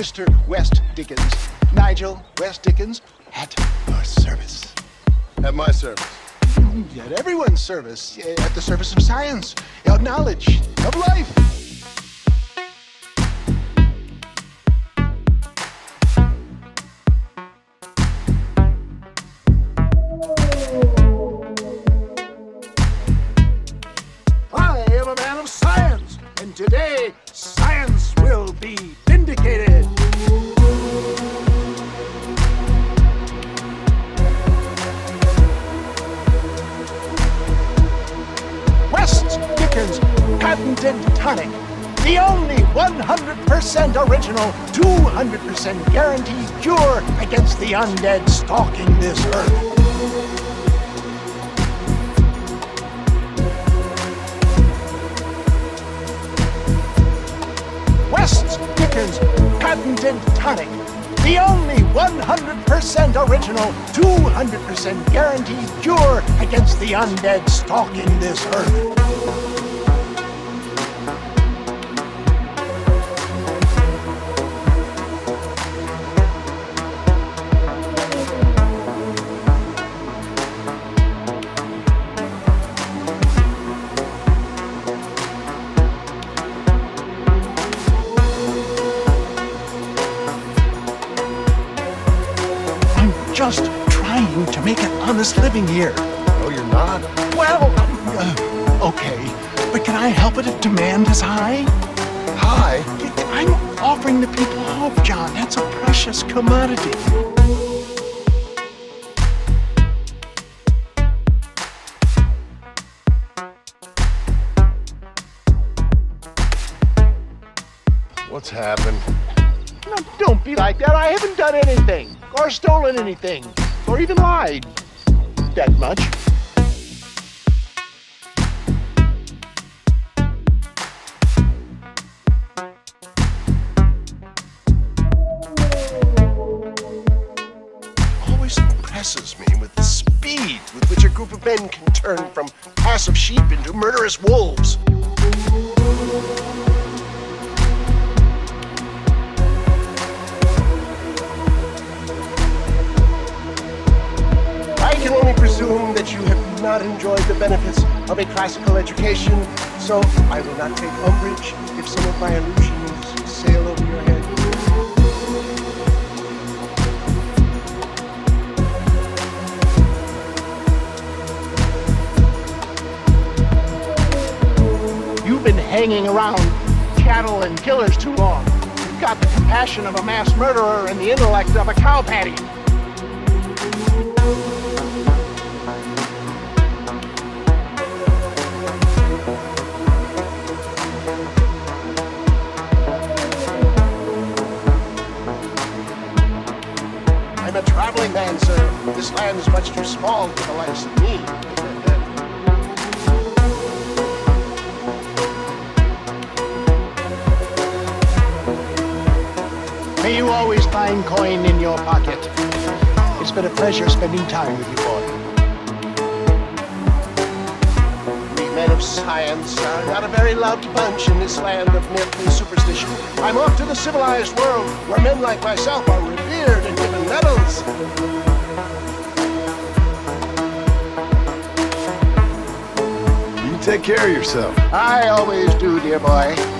Mr. West Dickens. Nigel West Dickens at your service. At my service. Mm-hmm. At everyone's service. Eh, at the service of science, of knowledge, of life. I am a man of science, and today science will be vindicated. Patented tonic. The only 100% original, 200% guaranteed cure against the undead stalking this earth. West Dickens patented tonic. The only 100% original, 200% guaranteed cure against the undead stalking this earth. Make an honest living here. No, you're not. Well, uh, okay, but can I help it if demand is high? High? I'm offering the people hope, John. That's a precious commodity. What's happened? No, don't be like that. I haven't done anything, or stolen anything, or even lied. That much. Always impresses me with the speed with which a group of men can turn from passive sheep into murderous wolves. Not enjoyed the benefits of a classical education, so I will not take umbrage if some of my illusions sail over your head. You've been hanging around cattle and killers too long. You've got the compassion of a mass murderer and the intellect of a cow patty. Much too small for the likes of me. May you always find coin in your pocket. It's been a pleasure spending time with you, boy. We men of science are not a very loved bunch in this land of myth and superstition. I'm off to the civilized world where men like myself are revered and given medals. Take care of yourself. I always do, dear boy.